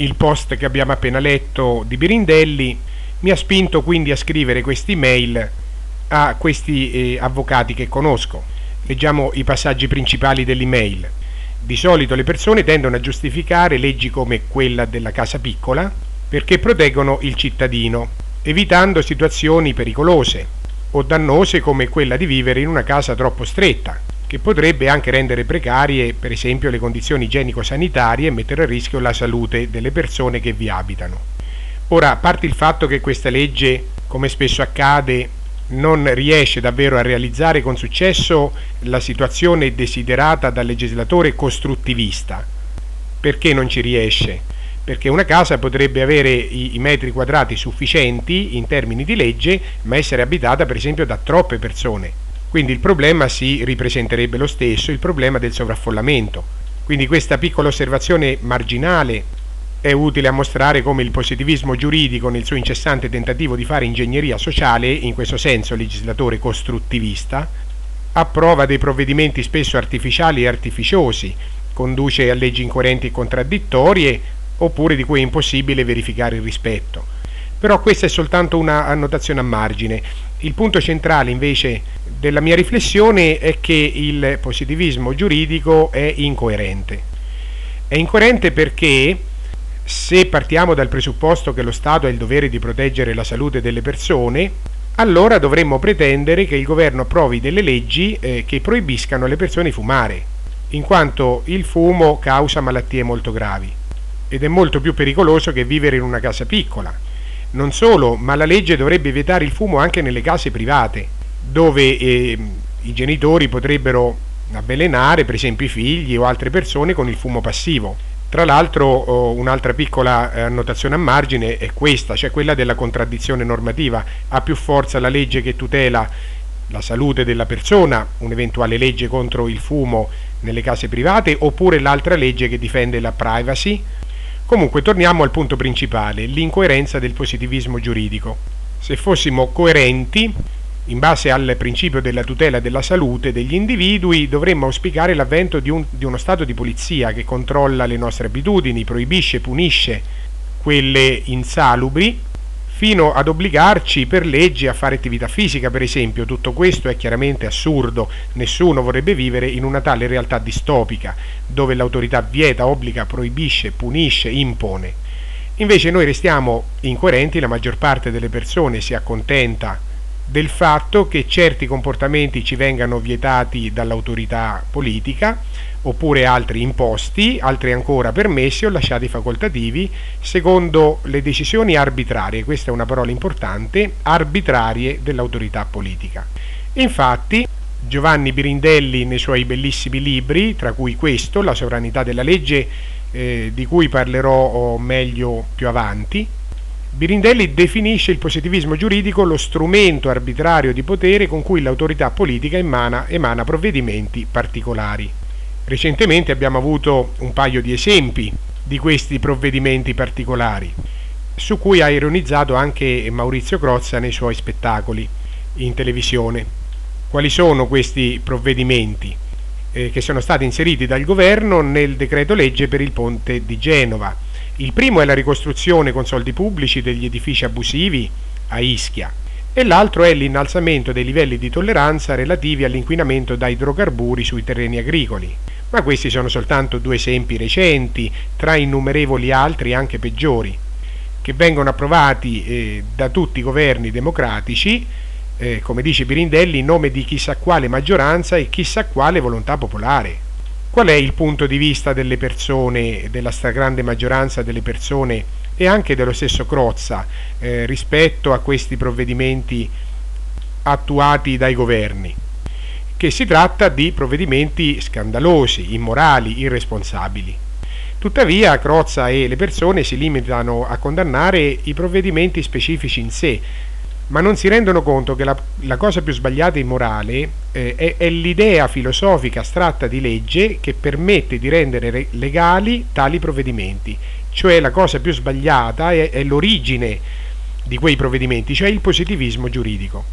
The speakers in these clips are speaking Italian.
il post che abbiamo appena letto di Birindelli mi ha spinto quindi a scrivere questa email a questi eh, avvocati che conosco. Leggiamo i passaggi principali dell'email. Di solito le persone tendono a giustificare leggi come quella della casa piccola perché proteggono il cittadino, evitando situazioni pericolose o dannose come quella di vivere in una casa troppo stretta, che potrebbe anche rendere precarie per esempio le condizioni igienico-sanitarie e mettere a rischio la salute delle persone che vi abitano. Ora, a parte il fatto che questa legge, come spesso accade, non riesce davvero a realizzare con successo la situazione desiderata dal legislatore costruttivista. Perché non ci riesce? Perché una casa potrebbe avere i, i, metri quadrati sufficienti in termini di legge, ma essere abitata per esempio da troppe persone quindi il problema si ripresenterebbe lo stesso, il problema del sovraffollamento. Quindi questa piccola osservazione marginale è utile a mostrare come il positivismo giuridico nel suo incessante tentativo di fare ingegneria sociale, in questo senso legislatore costruttivista, approva dei provvedimenti spesso artificiali e artificiosi, conduce a leggi incoerenti e contraddittorie, oppure di cui è impossibile verificare il rispetto. Però questa è soltanto una annotazione a margine. Il punto centrale invece della mia riflessione è che il positivismo giuridico è incoerente. È incoerente perché se partiamo dal presupposto che lo Stato ha il dovere di proteggere la salute delle persone, allora dovremmo pretendere che il governo approvi delle leggi eh, che proibiscano alle persone fumare, in quanto il fumo causa malattie molto gravi ed è molto più pericoloso che vivere in una casa piccola. Non solo, ma la legge dovrebbe vietare il fumo anche nelle case private, dove eh, i genitori potrebbero avvelenare per esempio i figli o altre persone con il fumo passivo. Tra l'altro oh, un'altra piccola eh, annotazione a margine è questa, cioè quella della contraddizione normativa. Ha più forza la legge che tutela la salute della persona, un'eventuale legge contro il fumo nelle case private, oppure l'altra legge che difende la privacy. Comunque torniamo al punto principale, l'incoerenza del positivismo giuridico. Se fossimo coerenti in base al principio della tutela della salute degli individui, dovremmo auspicare l'avvento di, un, di uno Stato di polizia che controlla le nostre abitudini, proibisce, punisce quelle insalubri, fino ad obbligarci per legge a fare attività fisica, per esempio. Tutto questo è chiaramente assurdo, nessuno vorrebbe vivere in una tale realtà distopica, dove l'autorità vieta, obbliga, proibisce, punisce, impone. Invece noi restiamo incoerenti, la maggior parte delle persone si accontenta del fatto che certi comportamenti ci vengano vietati dall'autorità politica oppure altri imposti, altri ancora permessi o lasciati facoltativi secondo le decisioni arbitrarie, questa è una parola importante, arbitrarie dell'autorità politica. Infatti Giovanni Birindelli nei suoi bellissimi libri, tra cui questo, La sovranità della legge, eh, di cui parlerò meglio più avanti, Birindelli definisce il positivismo giuridico lo strumento arbitrario di potere con cui l'autorità politica emana, emana provvedimenti particolari. Recentemente abbiamo avuto un paio di esempi di questi provvedimenti particolari, su cui ha ironizzato anche Maurizio Crozza nei suoi spettacoli in televisione. Quali sono questi provvedimenti eh, che sono stati inseriti dal governo nel decreto legge per il ponte di Genova? Il primo è la ricostruzione con soldi pubblici degli edifici abusivi a Ischia e l'altro è l'innalzamento dei livelli di tolleranza relativi all'inquinamento da idrocarburi sui terreni agricoli. Ma questi sono soltanto due esempi recenti, tra innumerevoli altri anche peggiori, che vengono approvati eh, da tutti i governi democratici, eh, come dice Pirindelli, in nome di chissà quale maggioranza e chissà quale volontà popolare. Qual è il punto di vista delle persone, della stragrande maggioranza delle persone e anche dello stesso Crozza eh, rispetto a questi provvedimenti attuati dai governi? Che si tratta di provvedimenti scandalosi, immorali, irresponsabili. Tuttavia Crozza e le persone si limitano a condannare i provvedimenti specifici in sé, ma non si rendono conto che la, la cosa più sbagliata e immorale eh, è, è l'idea filosofica astratta di legge che permette di rendere re- legali tali provvedimenti, cioè la cosa più sbagliata è, è l'origine di quei provvedimenti, cioè il positivismo giuridico.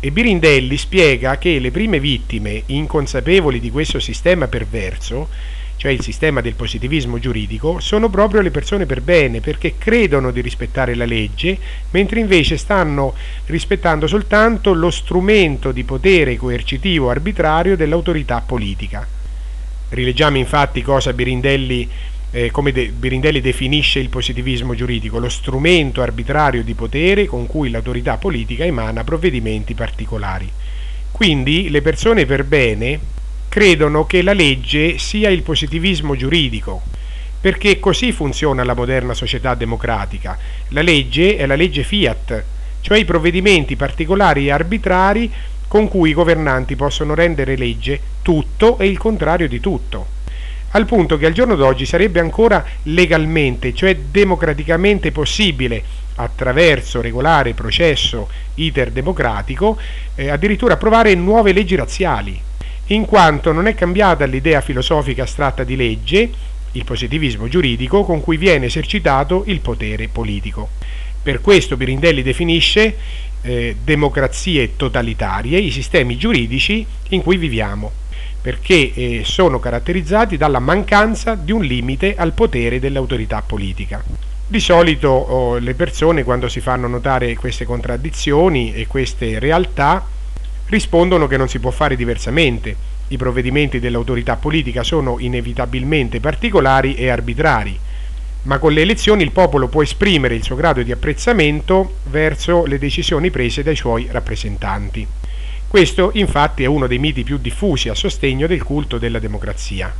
E Birindelli spiega che le prime vittime, inconsapevoli di questo sistema perverso, cioè il sistema del positivismo giuridico, sono proprio le persone per bene, perché credono di rispettare la legge, mentre invece stanno rispettando soltanto lo strumento di potere coercitivo arbitrario dell'autorità politica. Rileggiamo infatti cosa Birindelli eh, come de- Birindelli definisce il positivismo giuridico, lo strumento arbitrario di potere con cui l'autorità politica emana provvedimenti particolari. Quindi le persone per bene credono che la legge sia il positivismo giuridico, perché così funziona la moderna società democratica. La legge è la legge fiat, cioè i provvedimenti particolari e arbitrari con cui i governanti possono rendere legge tutto e il contrario di tutto al punto che al giorno d'oggi sarebbe ancora legalmente, cioè democraticamente possibile, attraverso regolare processo iter democratico, eh, addirittura approvare nuove leggi razziali, in quanto non è cambiata l'idea filosofica astratta di legge, il positivismo giuridico, con cui viene esercitato il potere politico. Per questo Birindelli definisce eh, democrazie totalitarie i sistemi giuridici in cui viviamo perché eh, sono caratterizzati dalla mancanza di un limite al potere dell'autorità politica. Di solito oh, le persone quando si fanno notare queste contraddizioni e queste realtà rispondono che non si può fare diversamente. I provvedimenti dell'autorità politica sono inevitabilmente particolari e arbitrari, ma con le elezioni il popolo può esprimere il suo grado di apprezzamento verso le decisioni prese dai suoi rappresentanti. Questo infatti è uno dei miti più diffusi a sostegno del culto della democrazia.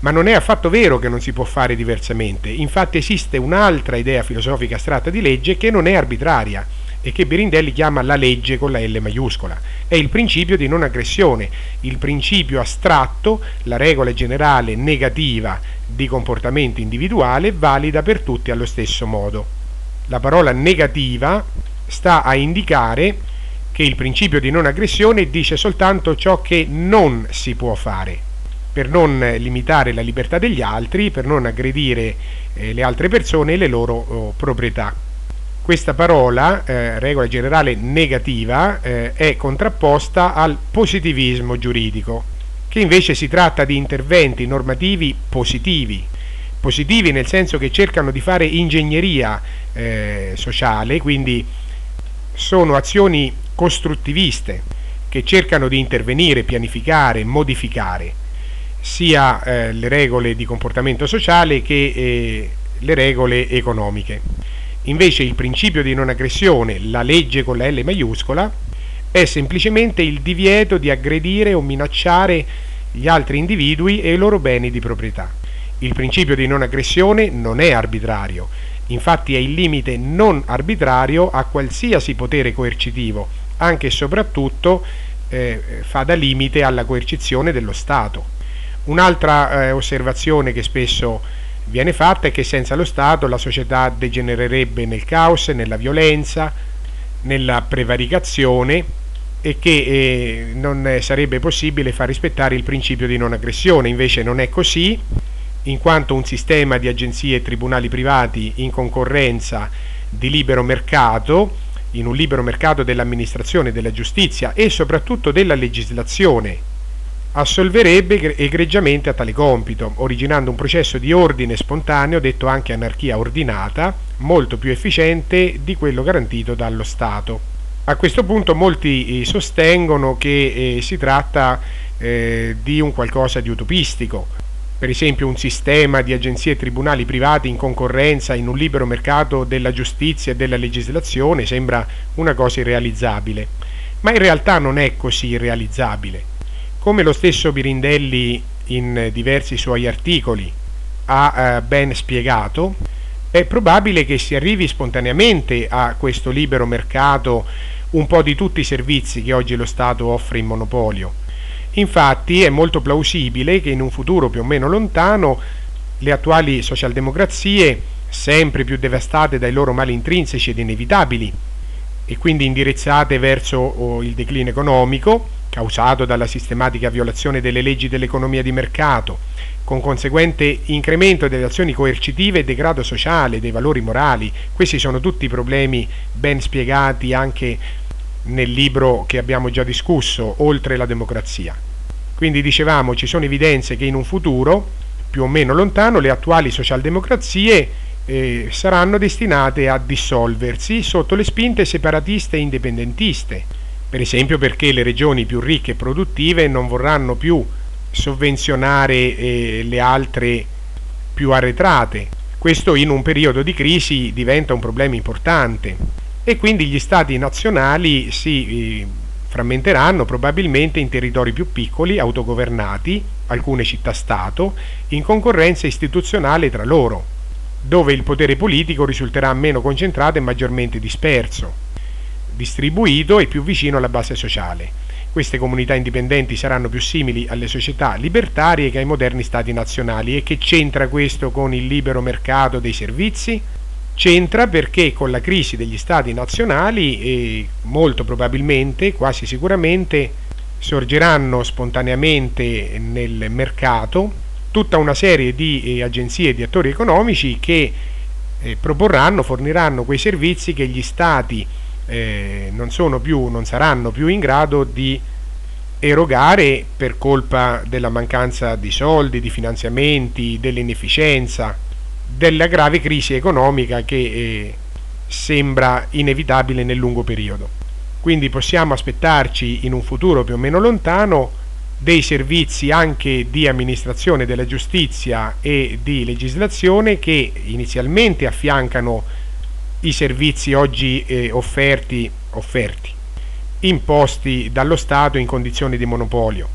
Ma non è affatto vero che non si può fare diversamente, infatti esiste un'altra idea filosofica astratta di legge che non è arbitraria e che Birindelli chiama la legge con la L maiuscola. È il principio di non aggressione, il principio astratto, la regola generale negativa di comportamento individuale valida per tutti allo stesso modo. La parola negativa sta a indicare che il principio di non aggressione dice soltanto ciò che non si può fare, per non limitare la libertà degli altri, per non aggredire eh, le altre persone e le loro oh, proprietà. Questa parola, eh, regola generale negativa, eh, è contrapposta al positivismo giuridico, che invece si tratta di interventi normativi positivi, positivi nel senso che cercano di fare ingegneria eh, sociale, quindi sono azioni costruttiviste che cercano di intervenire, pianificare, modificare sia eh, le regole di comportamento sociale che eh, le regole economiche. Invece il principio di non aggressione, la legge con la L maiuscola, è semplicemente il divieto di aggredire o minacciare gli altri individui e i loro beni di proprietà. Il principio di non aggressione non è arbitrario, infatti è il limite non arbitrario a qualsiasi potere coercitivo anche e soprattutto eh, fa da limite alla coercizione dello Stato. Un'altra eh, osservazione che spesso viene fatta è che senza lo Stato la società degenererebbe nel caos, nella violenza, nella prevaricazione e che eh, non sarebbe possibile far rispettare il principio di non aggressione. Invece non è così, in quanto un sistema di agenzie e tribunali privati in concorrenza di libero mercato in un libero mercato dell'amministrazione, della giustizia e soprattutto della legislazione, assolverebbe egregiamente a tale compito, originando un processo di ordine spontaneo, detto anche anarchia ordinata, molto più efficiente di quello garantito dallo Stato. A questo punto molti eh, sostengono che eh, si tratta eh, di un qualcosa di utopistico, per esempio un sistema di agenzie e tribunali privati in concorrenza in un libero mercato della giustizia e della legislazione sembra una cosa irrealizzabile, ma in realtà non è così irrealizzabile. Come lo stesso Birindelli in diversi suoi articoli ha eh, ben spiegato, è probabile che si arrivi spontaneamente a questo libero mercato un po' di tutti i servizi che oggi lo Stato offre in monopolio Infatti è molto plausibile che in un futuro più o meno lontano le attuali socialdemocrazie, sempre più devastate dai loro mali intrinseci ed inevitabili, e quindi indirizzate verso il declino economico, causato dalla sistematica violazione delle leggi dell'economia di mercato, con conseguente incremento delle azioni coercitive e degrado sociale, dei valori morali. Questi sono tutti problemi ben spiegati anche nel libro che abbiamo già discusso, Oltre la democrazia. Quindi dicevamo ci sono evidenze che in un futuro più o meno lontano le attuali socialdemocrazie eh, saranno destinate a dissolversi sotto le spinte separatiste e indipendentiste, per esempio perché le regioni più ricche e produttive non vorranno più sovvenzionare eh, le altre più arretrate. Questo in un periodo di crisi diventa un problema importante e quindi gli stati nazionali si eh, frammenteranno probabilmente in territori più piccoli, autogovernati, alcune città-stato, in concorrenza istituzionale tra loro, dove il potere politico risulterà meno concentrato e maggiormente disperso, distribuito e più vicino alla base sociale. Queste comunità indipendenti saranno più simili alle società libertarie che ai moderni stati nazionali e che c'entra questo con il libero mercato dei servizi? C'entra perché con la crisi degli stati nazionali e molto probabilmente, quasi sicuramente, sorgeranno spontaneamente nel mercato tutta una serie di eh, agenzie e di attori economici che eh, proporranno, forniranno quei servizi che gli stati eh, non, più, non saranno più in grado di erogare per colpa della mancanza di soldi, di finanziamenti, dell'inefficienza della grave crisi economica che eh, sembra inevitabile nel lungo periodo. Quindi possiamo aspettarci in un futuro più o meno lontano dei servizi anche di amministrazione della giustizia e di legislazione che inizialmente affiancano i servizi oggi eh, offerti, offerti, imposti dallo Stato in condizioni di monopolio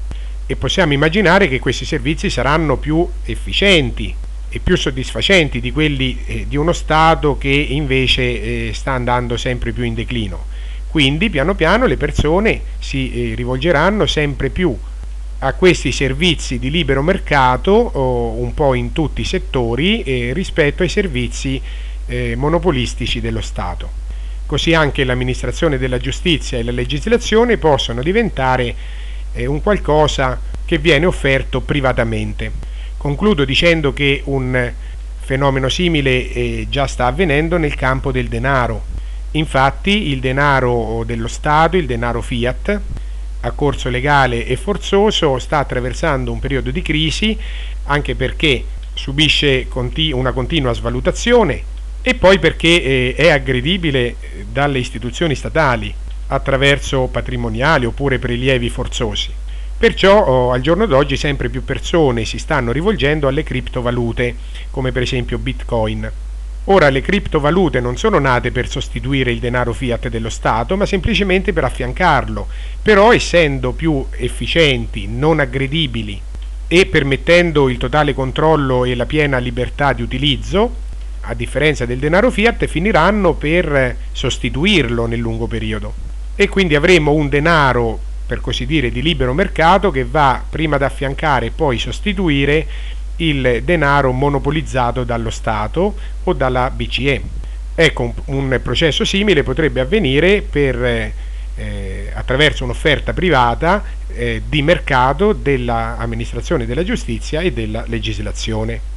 e possiamo immaginare che questi servizi saranno più efficienti, e più soddisfacenti di quelli eh, di uno Stato che invece eh, sta andando sempre più in declino. Quindi piano piano le persone si eh, rivolgeranno sempre più a questi servizi di libero mercato un po' in tutti i settori eh, rispetto ai servizi eh, monopolistici dello Stato. Così anche l'amministrazione della giustizia e la legislazione possono diventare eh, un qualcosa che viene offerto privatamente. Concludo dicendo che un fenomeno simile eh, già sta avvenendo nel campo del denaro. Infatti il denaro dello Stato, il denaro fiat, a corso legale e forzoso, sta attraversando un periodo di crisi anche perché subisce conti- una continua svalutazione e poi perché eh, è aggredibile dalle istituzioni statali attraverso patrimoniali oppure prelievi forzosi. Perciò oh, al giorno d'oggi sempre più persone si stanno rivolgendo alle criptovalute, come per esempio Bitcoin. Ora le criptovalute non sono nate per sostituire il denaro fiat dello Stato, ma semplicemente per affiancarlo, però essendo più efficienti, non aggredibili e permettendo il totale controllo e la piena libertà di utilizzo, a differenza del denaro fiat, finiranno per sostituirlo nel lungo periodo. E quindi avremo un denaro per così dire, di libero mercato che va prima ad affiancare e poi sostituire il denaro monopolizzato dallo Stato o dalla BCE. Ecco, un, processo simile potrebbe avvenire per, eh, attraverso un'offerta privata eh, di mercato dell'amministrazione della giustizia e della legislazione.